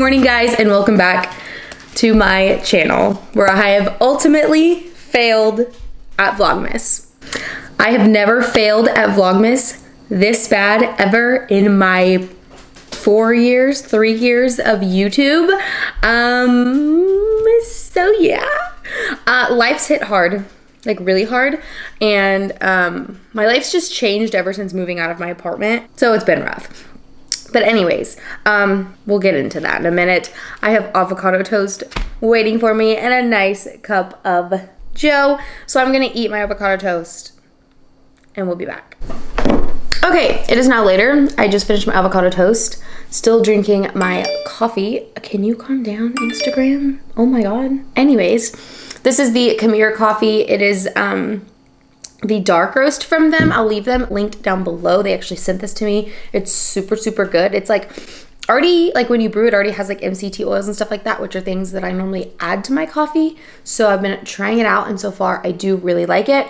morning guys and welcome back to my channel where I have ultimately failed at Vlogmas. I have never failed at Vlogmas this bad ever in my four years, three years of YouTube. Um, so yeah, uh, life's hit hard, like really hard. And um, my life's just changed ever since moving out of my apartment. So it's been rough. But anyways, um, we'll get into that in a minute. I have avocado toast waiting for me and a nice cup of joe. So I'm gonna eat my avocado toast and we'll be back. Okay, it is now later. I just finished my avocado toast. Still drinking my coffee. Can you calm down, Instagram? Oh my God. Anyways, this is the Khmer coffee. It is um, the dark roast from them. I'll leave them linked down below. They actually sent this to me. It's super, super good. It's like already, like when you brew it, already has like MCT oils and stuff like that, which are things that I normally add to my coffee. So I've been trying it out and so far I do really like it.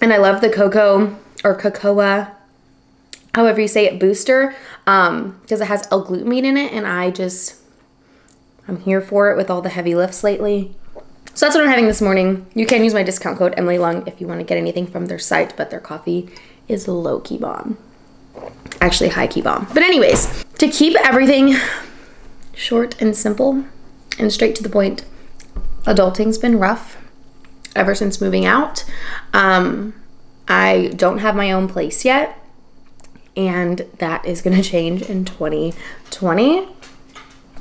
And I love the cocoa or cocoa, however you say it, booster um, because it has L-glutamine in it and I just, I'm here for it with all the heavy lifts lately. So that's what I'm having this morning. You can use my discount code Emily Lung if you want to get anything from their site, but their coffee is low key bomb. Actually, high key bomb. But anyways, to keep everything short and simple and straight to the point, adulting's been rough ever since moving out. Um, I don't have my own place yet, and that is going to change in 2020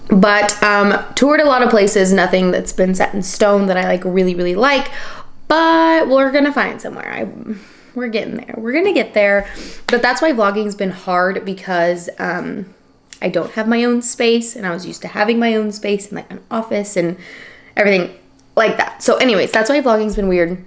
but um, toured a lot of places, nothing that's been set in stone that I like really, really like. But we're gonna find somewhere. I we're getting there. We're gonna get there. But that's why vlogging's been hard because um, I don't have my own space and I was used to having my own space and like an office and everything like that. So anyways, that's why vlogging's been weird.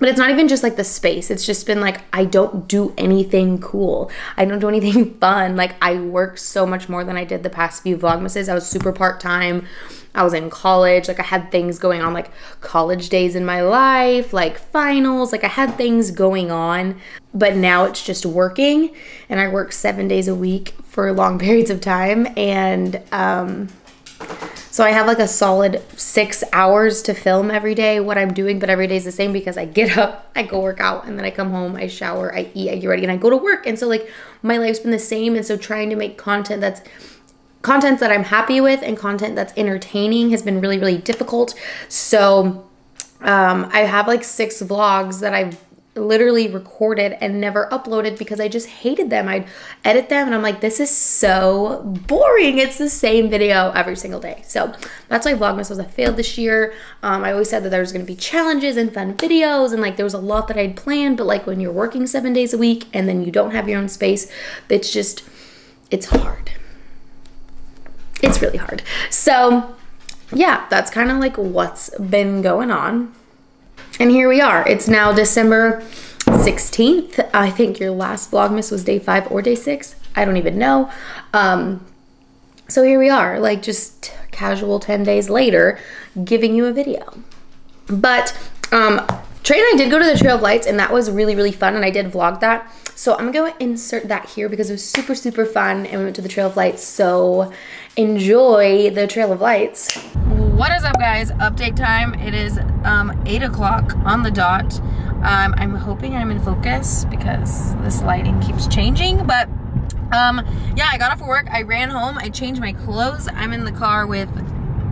But it's not even just like the space. It's just been like, I don't do anything cool. I don't do anything fun. Like, I work so much more than I did the past few Vlogmases. I was super part time. I was in college. Like, I had things going on, like college days in my life, like finals. Like, I had things going on. But now it's just working. And I work seven days a week for long periods of time. And, um, so I have like a solid six hours to film every day what I'm doing, but every day is the same because I get up, I go work out, and then I come home, I shower, I eat, I get ready, and I go to work. And so like my life's been the same. And so trying to make content that's content that I'm happy with and content that's entertaining has been really, really difficult. So um, I have like six vlogs that I've literally recorded and never uploaded because I just hated them. I'd edit them and I'm like, this is so boring. It's the same video every single day. So that's why Vlogmas was a fail this year. Um, I always said that there was going to be challenges and fun videos and like there was a lot that I'd planned, but like when you're working seven days a week and then you don't have your own space, it's just, it's hard. It's really hard. So yeah, that's kind of like what's been going on and here we are. It's now December 16th. I think your last Vlogmas was day five or day six. I don't even know. Um, so here we are, like just casual 10 days later, giving you a video. But um, Trae and I did go to the Trail of Lights and that was really, really fun. And I did vlog that. So I'm gonna insert that here because it was super, super fun. And we went to the Trail of Lights. So enjoy the Trail of Lights. What is up guys? Update time. It is um, 8 o'clock on the dot. Um, I'm hoping I'm in focus because this lighting keeps changing, but um, yeah, I got off of work. I ran home. I changed my clothes. I'm in the car with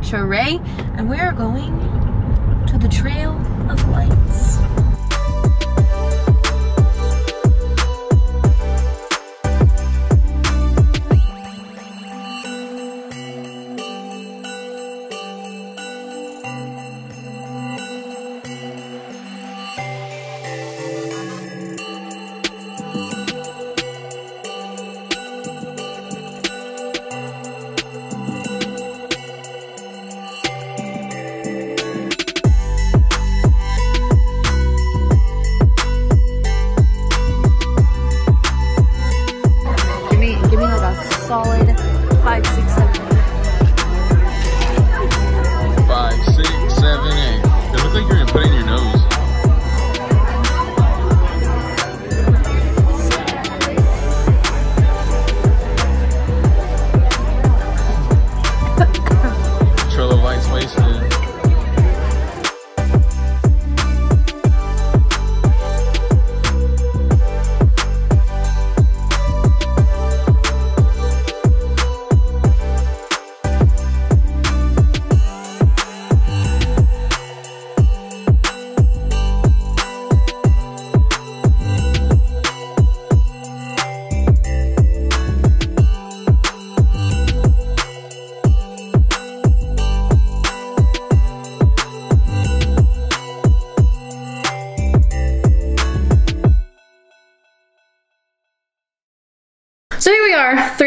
Sheree, and we are going to the Trail of Lights.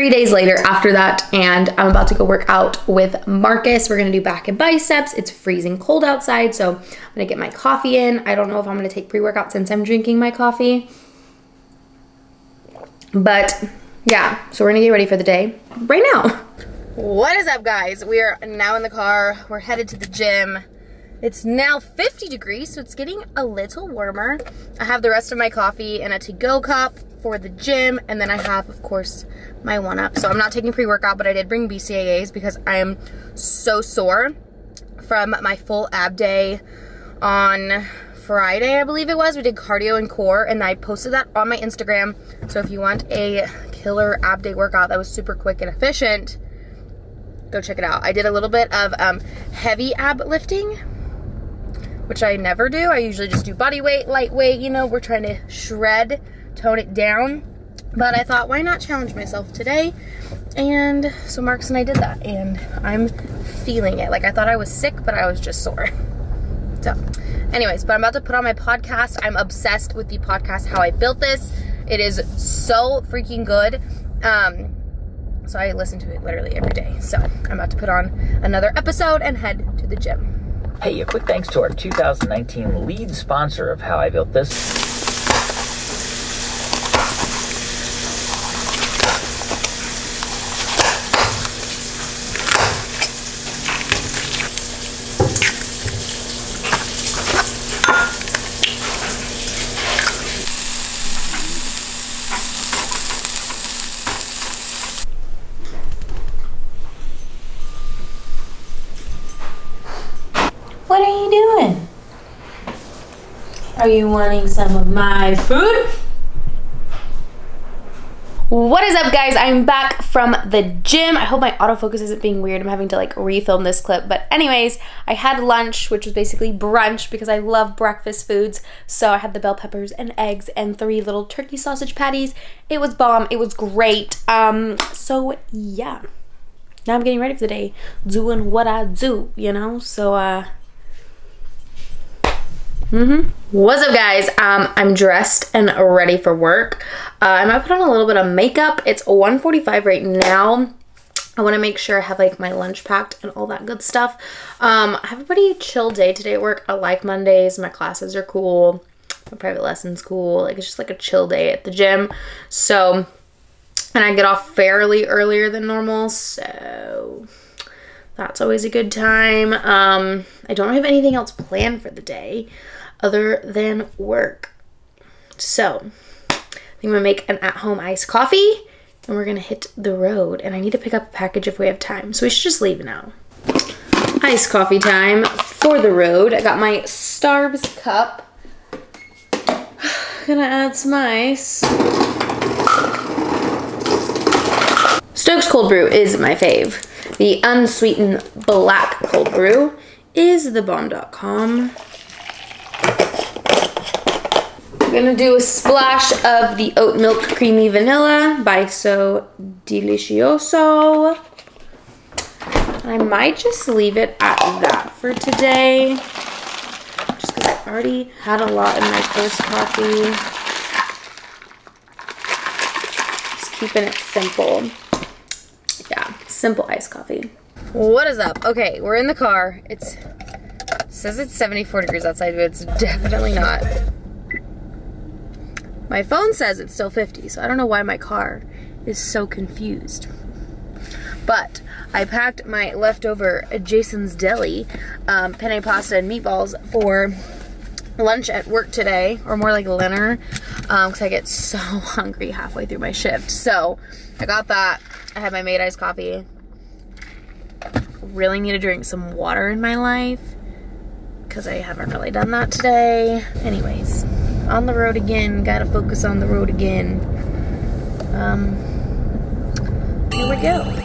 Three days later after that, and I'm about to go work out with Marcus. We're gonna do back and biceps. It's freezing cold outside, so I'm gonna get my coffee in. I don't know if I'm gonna take pre-workout since I'm drinking my coffee. But yeah, so we're gonna get ready for the day right now. What is up guys? We are now in the car. We're headed to the gym. It's now 50 degrees, so it's getting a little warmer. I have the rest of my coffee in a to-go cup for the gym, and then I have, of course, my one-up. So I'm not taking pre-workout, but I did bring BCAAs because I am so sore from my full ab day on Friday, I believe it was. We did cardio and core, and I posted that on my Instagram. So if you want a killer ab day workout that was super quick and efficient, go check it out. I did a little bit of um, heavy ab lifting, which I never do. I usually just do body weight, lightweight, you know, we're trying to shred, tone it down. But I thought, why not challenge myself today? And so Marcus and I did that, and I'm feeling it. Like I thought I was sick, but I was just sore. So anyways, but I'm about to put on my podcast. I'm obsessed with the podcast, How I Built This. It is so freaking good. Um, so I listen to it literally every day. So I'm about to put on another episode and head to the gym. Hey, a quick thanks to our 2019 lead sponsor of How I Built This. What are you doing? Are you wanting some of my food? What is up guys? I'm back from the gym. I hope my autofocus isn't being weird. I'm having to like refilm this clip. But anyways, I had lunch, which was basically brunch because I love breakfast foods. So I had the bell peppers and eggs and three little turkey sausage patties. It was bomb. It was great. Um, so yeah. Now I'm getting ready for the day. Doing what I do, you know? So uh Mm-hmm. What's up, guys? Um, I'm dressed and ready for work. Uh, I might put on a little bit of makeup. It's 1:45 right now. I want to make sure I have like my lunch packed and all that good stuff. Um, I have a pretty chill day today at work. I like Mondays. My classes are cool. My private lessons cool. Like it's just like a chill day at the gym. So, and I get off fairly earlier than normal. So that's always a good time. Um, I don't have anything else planned for the day other than work. So, I think I'm gonna make an at-home iced coffee and we're gonna hit the road. And I need to pick up a package if we have time. So we should just leave now. Iced coffee time for the road. I got my Starbs cup. gonna add some ice. SToK's Cold Brew is my fave. The unsweetened black cold brew is the bomb.com. I'm gonna do a splash of the oat milk creamy vanilla by So Delicioso. I might just leave it at that for today. Just because I already had a lot in my first coffee. Just keeping it simple. Yeah, simple iced coffee. What is up? Okay, we're in the car. It's it says it's 74 degrees outside, but it's definitely not. My phone says it's still 50, so I don't know why my car is so confused. But I packed my leftover Jason's Deli um, penne pasta and meatballs for lunch at work today, or more like dinner, because um, I get so hungry halfway through my shift. So I got that. I had my made iced coffee. Really need to drink some water in my life because I haven't really done that today. Anyways on the road again. Gotta focus on the road again. Um, here we go.